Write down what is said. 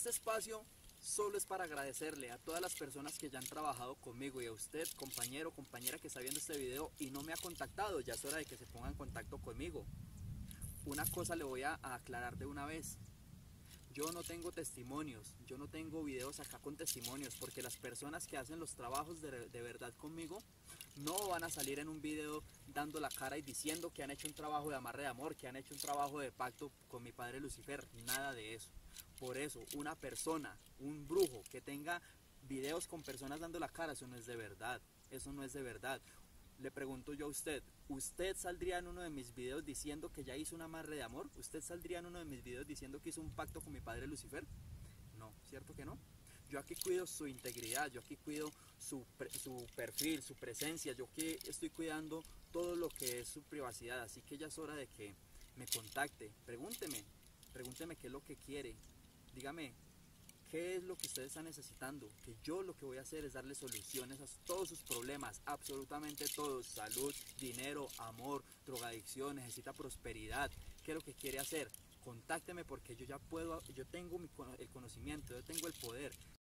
Este espacio solo es para agradecerle a todas las personas que ya han trabajado conmigo y a usted, compañero, compañera que está viendo este video y no me ha contactado, ya es hora de que se ponga en contacto conmigo. Una cosa le voy a aclarar de una vez. Yo no tengo testimonios, yo no tengo videos acá con testimonios, porque las personas que hacen los trabajos de, de, verdad conmigo no van a salir en un video dando la cara y diciendo que han hecho un trabajo de amarre de amor, que han hecho un trabajo de pacto con mi padre Lucifer, nada de eso. Por eso, una persona, un brujo que tenga videos con personas dando la cara, eso no es de verdad, eso no es de verdad. Le pregunto yo a usted, ¿usted saldría en uno de mis videos diciendo que ya hizo un amarre de amor? ¿Usted saldría en uno de mis videos diciendo que hizo un pacto con mi padre Lucifer? No, ¿cierto que no? Yo aquí cuido su integridad, yo aquí cuido su, su perfil, su presencia, yo aquí estoy cuidando todo lo que es su privacidad, así que ya es hora de que me contacte, pregúnteme, pregúnteme qué es lo que quiere, dígame qué es lo que usted está necesitando, que yo lo que voy a hacer es darle soluciones a todos sus problemas, absolutamente todos, salud, dinero, amor, drogadicción, necesita prosperidad, qué es lo que quiere hacer, contácteme porque yo ya puedo, yo tengo el conocimiento, yo tengo el poder,